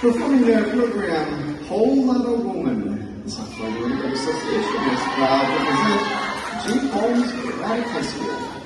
Performing their program, Whole Lotta Woman, the South Association is proud to present G. Holmes Braddock High School.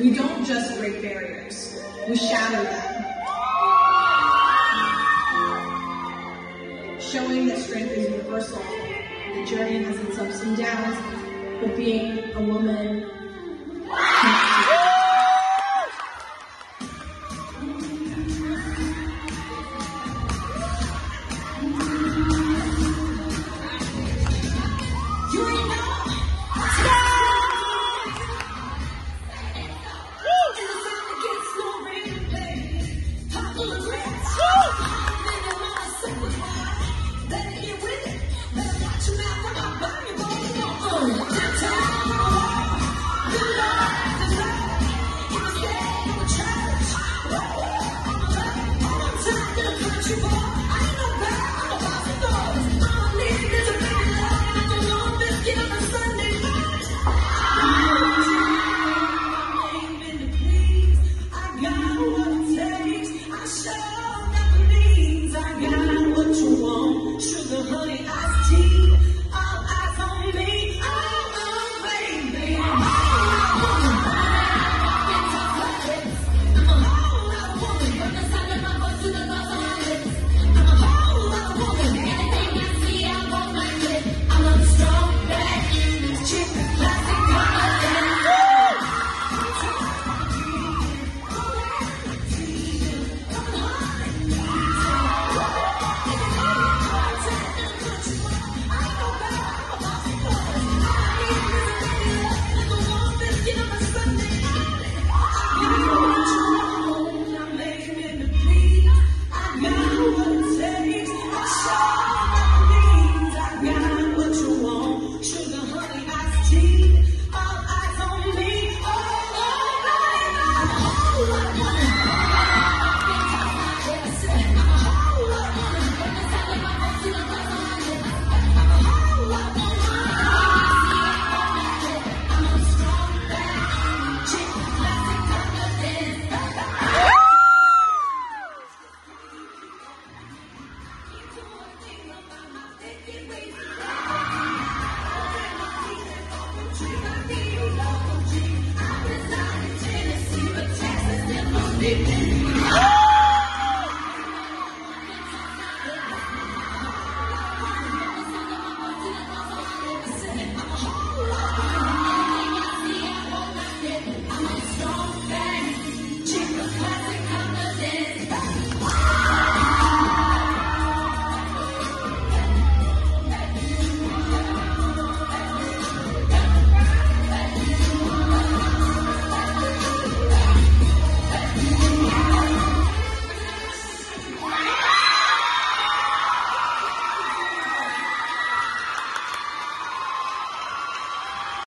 We don't just break barriers, we shatter them. Showing that strength is universal. The journey has its ups and downs, but being a woman